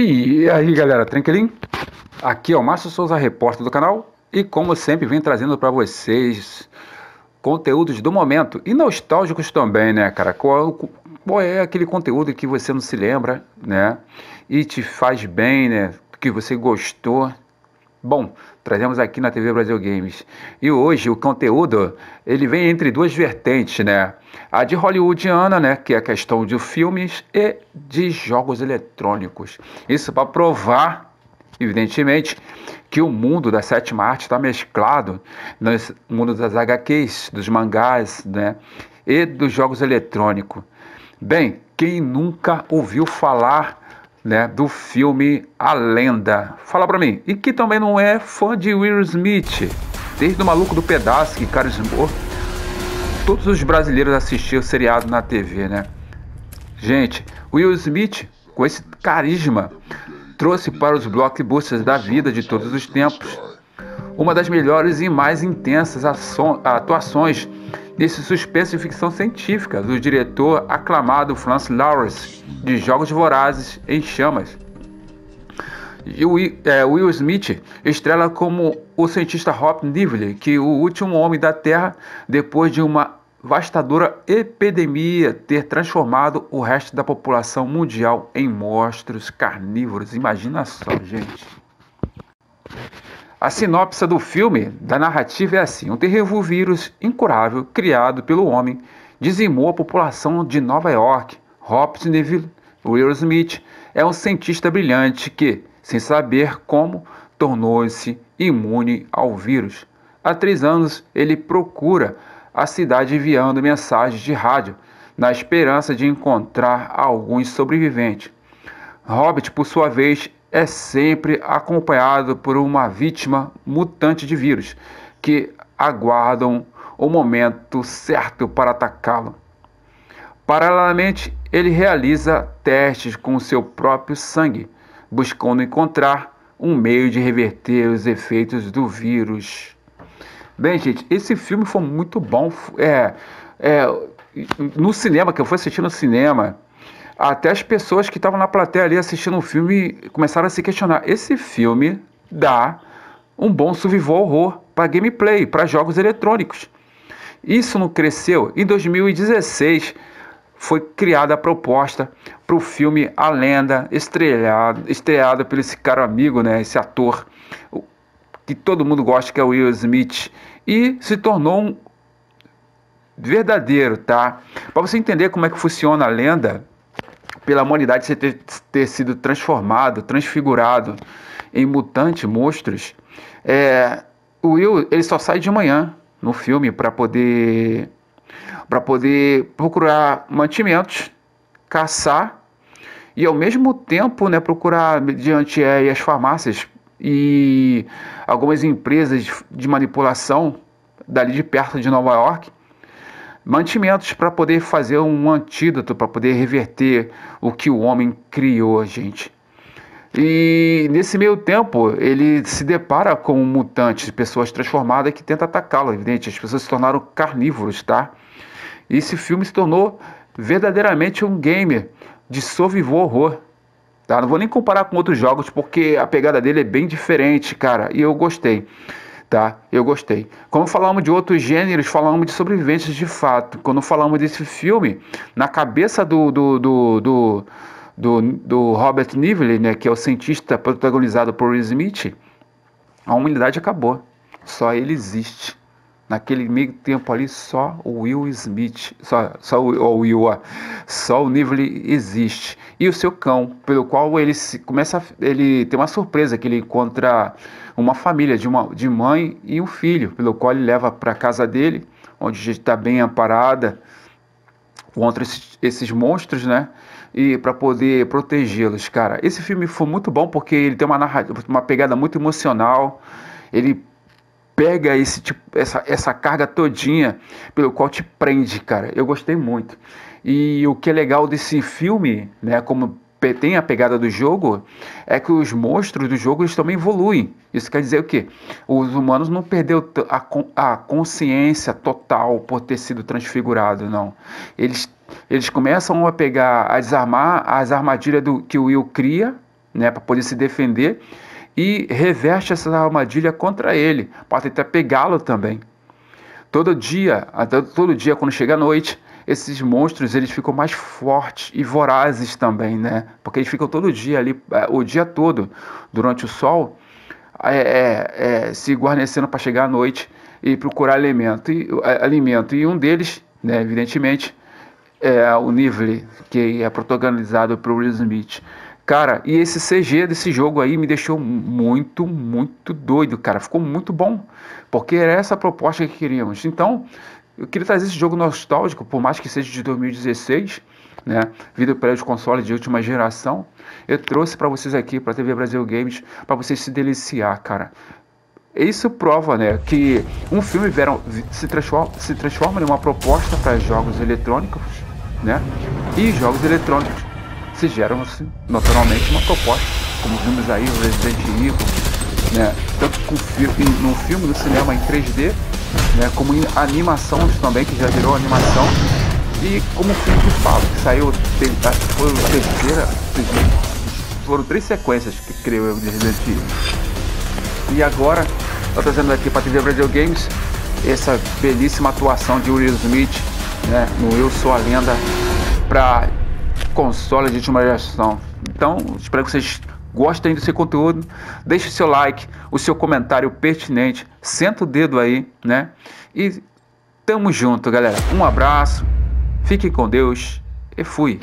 E aí galera, tranquilinho? Aqui é o Márcio Souza, repórter do canal, e como sempre vem trazendo para vocês conteúdos do momento e nostálgicos também, né, cara? Qual, qual é aquele conteúdo que você não se lembra, né? E te faz bem, né? Que você gostou. Bom, trazemos aqui na TV Brasil Games. E hoje o conteúdo, ele vem entre duas vertentes, né? A de hollywoodiana, né, que é a questão de filmes e de jogos eletrônicos. Isso para provar, evidentemente, que o mundo da sétima arte está mesclado no mundo das HQs, dos mangás, né, e dos jogos eletrônicos. Bem, quem nunca ouviu falar né, do filme A Lenda? Fala pra mim. E que também não é fã de Will Smith, desde o maluco do pedaço que carismou todos os brasileiros assistiam o seriado na TV, né? Gente, Will Smith, com esse carisma, trouxe para os blockbusters da vida de todos os tempos uma das melhores e mais intensas atuações desse suspense de ficção científica do diretor aclamado Francis Lawrence de Jogos Vorazes em Chamas. É, Will Smith estrela como o cientista Hop Nibley, que o último homem da Terra, depois de uma vastadora epidemia ter transformado o resto da população mundial em monstros carnívoros. Imagina só, gente. A sinopse do filme, da narrativa é assim: um terrível vírus incurável criado pelo homem dizimou a população de Nova York. Hopkins Neville Will Smith é um cientista brilhante que, sem saber como, tornou-se imune ao vírus. Há três anos ele procura a cidade enviando mensagens de rádio, na esperança de encontrar alguns sobreviventes. Hobbit, por sua vez, é sempre acompanhado por uma vítima mutante de vírus, que aguardam o momento certo para atacá-lo. Paralelamente, ele realiza testes com seu próprio sangue, buscando encontrar um meio de reverter os efeitos do vírus. Bem, gente, esse filme foi muito bom. É, é, no cinema, que eu fui assistir no cinema, até as pessoas que estavam na plateia ali assistindo o filme começaram a se questionar. Esse filme dá um bom survival horror para gameplay, para jogos eletrônicos. Isso não cresceu. Em 2016 foi criada a proposta para o filme A Lenda, estreado, estreado pelo esse cara amigo, né, esse ator, que todo mundo gosta, que é o Will Smith, e se tornou um verdadeiro, tá? Para você entender como é que funciona a lenda, pela humanidade ter, ter sido transformado, transfigurado em mutante, monstros, é, o Will ele só sai de manhã no filme para poder para poder procurar mantimentos, caçar e ao mesmo tempo né, procurar mediante é, as farmácias e algumas empresas de manipulação dali de perto de Nova York mantimentos para poder fazer um antídoto para poder reverter o que o homem criou, gente. E nesse meio tempo ele se depara com mutantes, pessoas transformadas que tentam atacá-lo, evidente, as pessoas se tornaram carnívoros, tá? E esse filme se tornou verdadeiramente um game de survival horror. Tá? Não vou nem comparar com outros jogos porque a pegada dele é bem diferente, cara, e eu gostei. Tá? Eu gostei. Quando falamos de outros gêneros, falamos de sobreviventes de fato. Quando falamos desse filme, na cabeça do, do, do, do, do, do Robert Nibley, né, que é o cientista protagonizado por Will Smith, a humanidade acabou. Só ele existe. Naquele meio tempo ali, só o Will Smith, só, só o, Will, só o Nively existe. E o seu cão, pelo qual ele se, começa, ele tem uma surpresa que ele encontra uma família de uma de mãe e um filho, pelo qual ele leva para casa dele, onde está bem amparada contra esses, esses monstros, né? E para poder protegê-los, cara. Esse filme foi muito bom porque ele tem uma narrativa, uma pegada muito emocional. Ele pega esse tipo, essa, essa carga todinha pelo qual te prende, cara. Eu gostei muito. E o que é legal desse filme, né, como tem a pegada do jogo, é que os monstros do jogo eles também evoluem. Isso quer dizer o quê? Os humanos não perdeu a, a consciência total por ter sido transfigurado, não. Eles, eles começam a pegar, a desarmar as armadilhas do, que o Will cria, né, para poder se defender e reverte essa armadilha contra ele, para tentar pegá-lo também. Todo dia, todo dia quando chega a noite, esses monstros eles ficam mais fortes e vorazes também, né? Porque eles ficam todo dia ali, é, o dia todo, durante o sol, é, é, é, se guarnecendo para chegar à noite e procurar alimento. E, é, alimento. e um deles, né, evidentemente, é o Nively, que é protagonizado por Will Smith. Cara, e esse CG desse jogo aí me deixou muito, muito doido, cara. Ficou muito bom, porque era essa a proposta que queríamos. Então, eu queria trazer esse jogo nostálgico, por mais que seja de 2016, né? Vindo para os consoles de última geração. Eu trouxe para vocês aqui, para TV Brasil Games, para vocês se deliciar, cara. Isso prova, né, que um filme vieram, se, transforma, se transforma em uma proposta para jogos eletrônicos, né? E jogos eletrônicos se geram assim, naturalmente uma proposta, como vimos aí o Resident Evil, né? tanto com no filme, no cinema em 3D, né? como em animações também, que já virou animação, e como filme de fala, que saiu, acho que foi a terceira, foram três sequências que creio eu de Resident Evil. E agora, estou trazendo aqui para TV Brasil Games essa belíssima atuação de Will Smith né, no Eu Sou a Lenda para console de última geração. Então, espero que vocês gostem desse conteúdo. Deixe seu like, o seu comentário pertinente, senta o dedo aí, né? E tamo junto, galera. Um abraço, fiquem com Deus e fui.